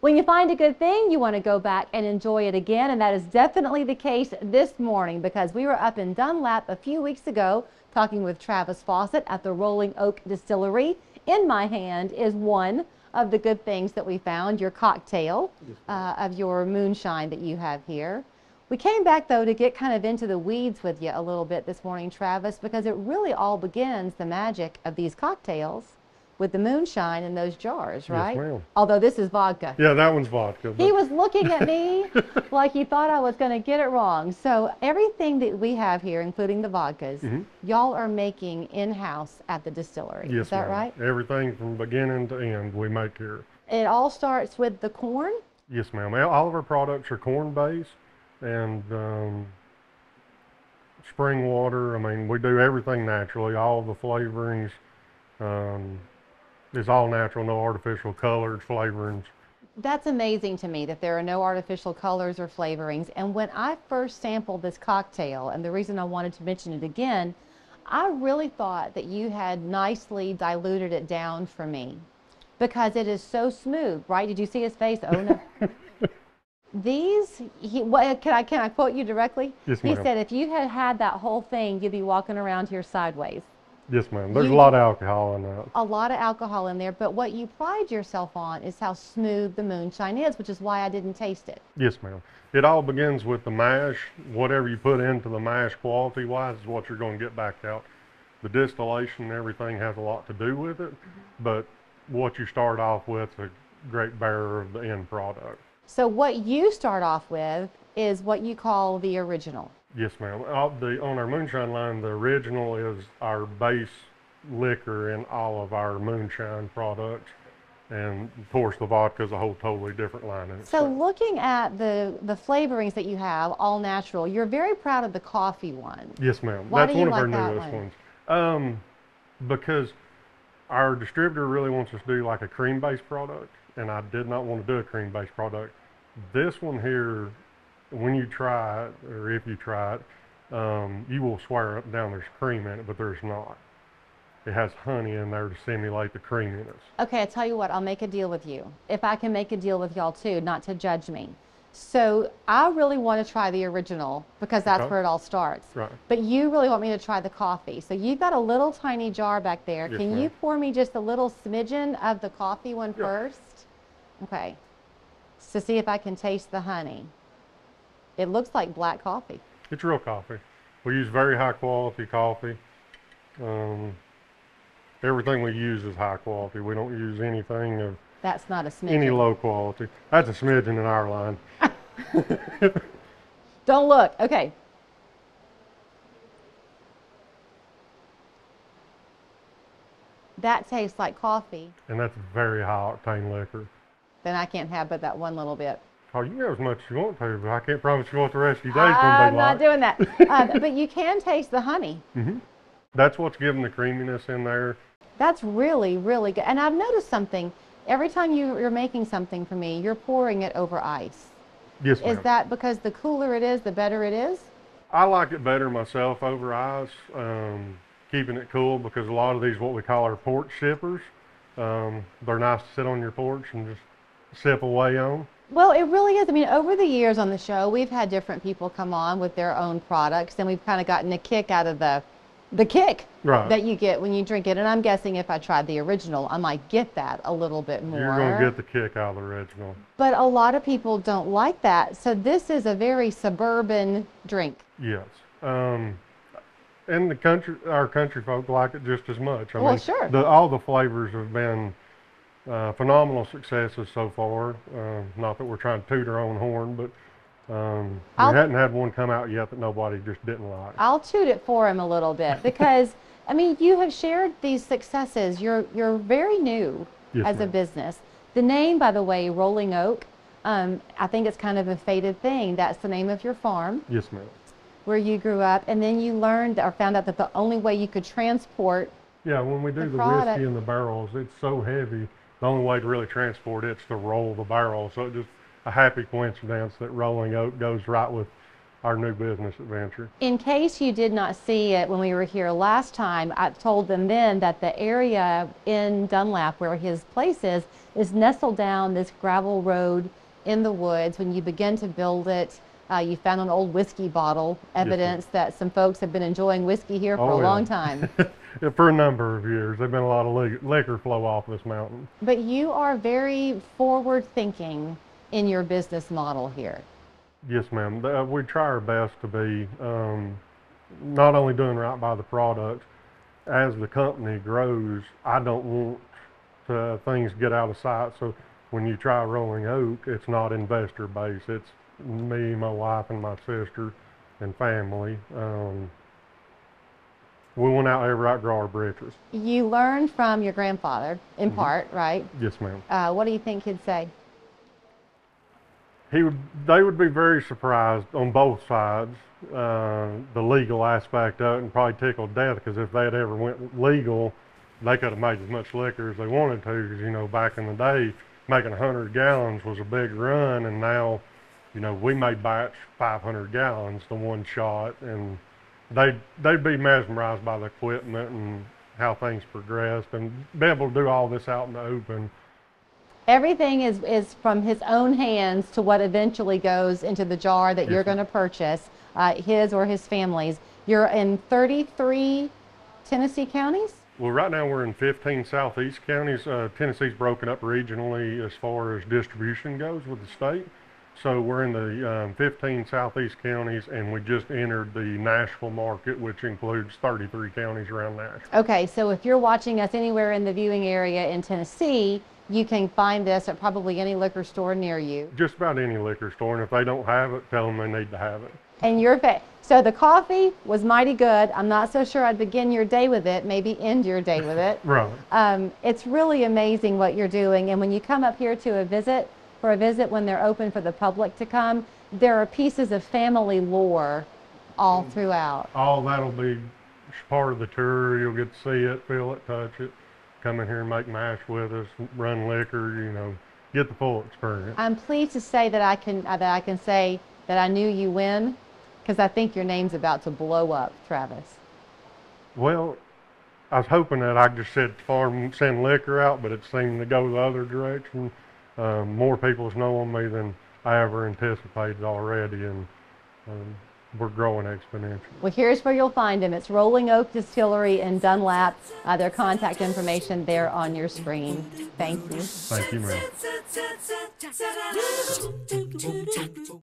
When you find a good thing, you want to go back and enjoy it again, and that is definitely the case this morning because we were up in Dunlap a few weeks ago talking with Travis Fawcett at the Rolling Oak Distillery. In my hand is one of the good things that we found, your cocktail uh, of your moonshine that you have here. We came back though to get kind of into the weeds with you a little bit this morning, Travis, because it really all begins the magic of these cocktails with the moonshine in those jars, right? ma'am. Although this is vodka. Yeah, that one's vodka. He was looking at me like he thought I was going to get it wrong. So everything that we have here, including the vodkas, Mhm. y'all are making in-house at the distillery. yes, is that right? Everything from beginning to end we make here. It all starts with the corn. Yes, ma'am. All- of our products are corn based and um, spring water. I mean, we do everything naturally. All the flavorings um, is all natural, no artificial colors, flavorings. That's amazing to me that there are no artificial colors or flavorings. And when I first sampled this cocktail, and the reason I wanted to mention it again, I really thought that you had nicely diluted it down for me because it is so smooth, right? Did you see his face? Oh no. These, he, what, can I can I quote you directly? Yes, he said, if you had had that whole thing, you'd be walking around here sideways. Yes, ma'am. There's You a lot of alcohol in that. a lot of alcohol in there, but what you pride yourself on is how smooth the moonshine is, which is why I didn't taste it. Yes, ma'am. It all begins with the mash. Whatever you put into the mash quality wise is what you're going to get back out. The distillation and everything has a lot to do with it, mm-hmm. but what you start off with is a great bearer of the end product. So what you start off with is what you call the original. Yes, ma'am. All the, on our moonshine line, the original is our base liquor in all of our moonshine products. And of course, the vodka is a whole totally different line. In So looking at the, the flavorings that you have, all natural, you're very proud of the coffee one. Yes, ma'am. Why That's do you one of like our newest one? ones. Um, because our distributor really wants us to do like a cream-based product, and I did not want to do a cream-based product. This one here, when you try it, or if you try it, um, you will swear up and down there's cream in it, but there's not. It has honey in there to simulate the creaminess. Okay, I tell you what, I'll make a deal with you. If I can make a deal with y'all too, not to judge me. So I really want to try the original because that's Okay. where it all starts. Right. But you really want me to try the coffee. So you've got a little tiny jar back there. Yes, Can you pour me just a little smidgen of the coffee one Yeah. first? Okay. To see if I can taste the honey. It looks like black coffee. It's real coffee. We use very high quality coffee. Um, everything we use is high quality. We don't use anything of That's not a smidgen. any low quality. That's a smidgen in our line. Don't look. Okay. That tastes like coffee. And that's very high octane liquor. Then I can't have but that one little bit. Oh, you can have as much as you want to, but I can't promise you what the rest of your day's going to I'm not doing that. uh, but you can taste the honey. That's what's giving the creaminess in there. That's really, really good. And I've noticed something. Every time you, you're making something for me, you're pouring it over ice. Yes, ma'am. Is that because the cooler it is, the better it is? I like it better myself over ice, um, keeping it cool because a lot of these, what we call our porch sippers, um, they're nice to sit on your porch and just sip away on. Well, it really is. I mean, over the years on the show, we've had different people come on with their own products, and we've kind of gotten a kick out of the, the kick Right. that you get when you drink it. And I'm guessing if I tried the original, I might get that a little bit more. You're going to get the kick out of the original. But a lot of people don't like that. So this is a very suburban drink. Yes. Um, and the country, our country folk like it just as much. I Well, mean, sure. The, all the flavors have been uh, phenomenal successes so far. Uh, not that we're trying to toot our own horn, but um, we hadn't had one come out yet that nobody just didn't like. I'll toot it for him a little bit because, I mean, you have shared these successes. You're, you're very new Yes, as a business. The name, by the way, Rolling Oak, um, I think it's kind of a faded thing. That's the name of your farm yes, ma'am. where you grew up. And then you learned or found out that the only way you could transport, Yeah, when we do The the, whiskey in the barrels, it's so heavy. The only way to really transport it's to roll the barrel. So it just a happy coincidence that rolling oak goes right with our new business adventure. In case you did not see it when we were here last time, I told them then that the area in Dunlap where his place is is nestled down this gravel road in the woods. When you begin to build it, uh, you found an old whiskey bottle, evidence that some folks have been enjoying whiskey here for Oh, a yeah. long time. For a number of years, there's been a lot of liquor flow off this mountain. but you are very forward thinking in your business model here. Yes, ma'am. Uh, We try our best to be um, not only doing right by the product. As the company grows, I don't want to, things get out of sight. So when you try Rolling Oak, it's not investor based. It's me, my wife, and my sister and family. Um, we went out there to outgrow our britches. You learned from your grandfather, in part, right? Yes, ma'am. Uh, what do you think he'd say? he would they would be very surprised on both sides uh, the legal aspect of it and probably tickled death because if they had ever went legal they could have made as much liquor as they wanted to because you know back in the day making 100 gallons was a big run and now you know we may batch 500 gallons to one shot and they they'd be mesmerized by the equipment and how things progressed and be able to do all this out in the open Everything is, is from his own hands to what eventually goes into the jar that Yes, you're going to purchase, uh, his or his family's. You're in 33 Tennessee counties? Well, right now we're in 15 southeast counties. Uh, Tennessee's broken up regionally as far as distribution goes with the state. So we're in the um, 15 southeast counties, and we just entered the Nashville market, which includes 33 counties around Nashville. Okay, so if you're watching us anywhere in the viewing area in Tennessee, you can find this at probably any liquor store near you. Just about any liquor store, and if they don't have it, tell them they need to have it. And your fa- so the coffee was mighty good. I'm not so sure I'd begin your day with it, maybe end your day with it. Right. Um, it's really amazing what you're doing. And when you come up here to a visit, for a visit when they're open for the public to come, there are pieces of family lore all throughout. All that'll be part of the tour. You'll get to see it, feel it, touch it. Come in here and make mash with us, run liquor. You know, get the full experience. I'm pleased to say that I can uh, that I can say that I knew you when, because I think your name's about to blow up, Travis. Well, I was hoping that I just the farm send liquor out, but it seemed to go the other direction. Um, more people's knowing me than I ever anticipated already, and um, we're growing exponentially. Well, here's where you'll find them. It's Rolling Oak Distillery in Dunlap. Uh, their contact information there on your screen. Thank you. Thank you, ma'am.